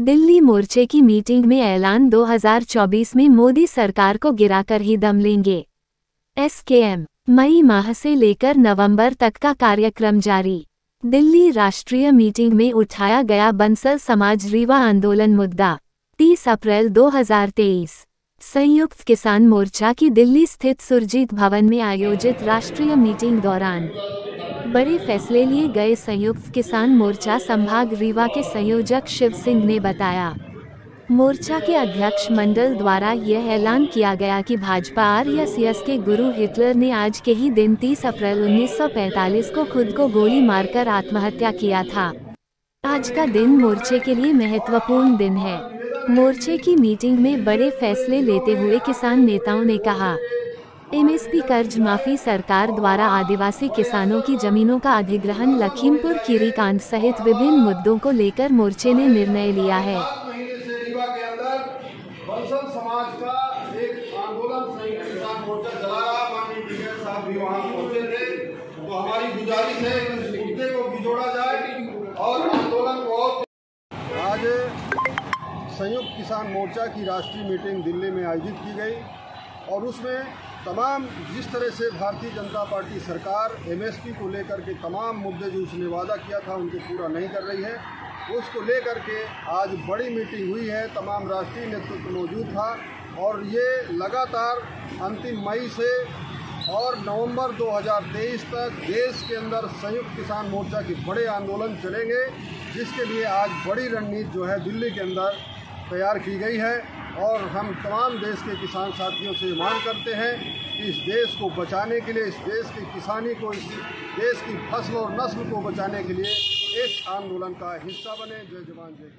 दिल्ली मोर्चे की मीटिंग में ऐलान 2024 में मोदी सरकार को गिराकर ही दम लेंगे। एसकेएम, मई माह से लेकर नवंबर तक का कार्यक्रम जारी। दिल्ली राष्ट्रीय मीटिंग में उठाया गया बंसल समाज रीवा आंदोलन मुद्दा 30 अप्रैल 2023 संयुक्त किसान मोर्चा की दिल्ली स्थित सुरजीत भवन में आयोजित राष्ट्रीय मीटिंग दौरान बड़े फैसले लिए गए संयुक्त किसान मोर्चा संभाग रीवा के संयोजक शिव सिंह ने बताया। मोर्चा के अध्यक्ष मंडल द्वारा यह ऐलान किया गया कि भाजपा आर एस एस के गुरु हिटलर ने आज के ही दिन 30 अप्रैल 1945 को खुद को गोली मारकर आत्महत्या किया था। आज का दिन मोर्चे के लिए महत्वपूर्ण दिन है। मोर्चे की मीटिंग में बड़े फैसले लेते हुए किसान नेताओं ने कहा एमएसपी कर्ज माफ़ी सरकार द्वारा आदिवासी किसानों की जमीनों का अधिग्रहण लखीमपुर खीरी कांड सहित विभिन्न मुद्दों को लेकर मोर्चे ने निर्णय लिया है। आज संयुक्त किसान मोर्चा की राष्ट्रीय मीटिंग दिल्ली में आयोजित की गई और उसमें तमाम जिस तरह से भारतीय जनता पार्टी सरकार एमएसपी को लेकर के तमाम मुद्दे जो उसने वादा किया था, उनको पूरा नहीं कर रही है। उसको लेकर के आज बड़ी मीटिंग हुई है, तमाम राष्ट्रीय नेतृत्व मौजूद था और ये लगातार अंतिम मई से और नवंबर 2023 तक देश के अंदर संयुक्त किसान मोर्चा के बड़े आंदोलन चलेंगे, जिसके लिए आज बड़ी रणनीति जो है दिल्ली के अंदर तैयार की गई है। और हम तमाम देश के किसान साथियों से मांग करते हैं कि इस देश को बचाने के लिए, इस देश की किसानी को, इस देश की फ़सल और नस्ल को बचाने के लिए एक आंदोलन का हिस्सा बने। जय जवान, जय